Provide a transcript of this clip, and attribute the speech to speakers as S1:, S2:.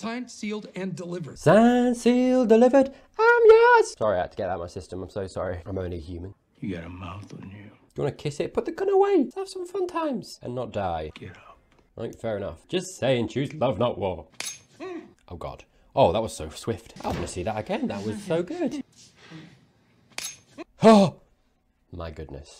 S1: Signed, sealed, and delivered.
S2: Signed, sealed, delivered. I'm yours. Sorry, I had to get that out of my system. I'm so sorry. I'm only human.
S1: You got a mouth on you.
S2: Do you want to kiss it? Put the gun away. Let's have some fun times and not die.
S1: Get up.
S2: Right, fair enough. Just saying, choose love, not war. Oh God. Oh, that was so swift. I want to see that again. That was so good. Oh, my goodness.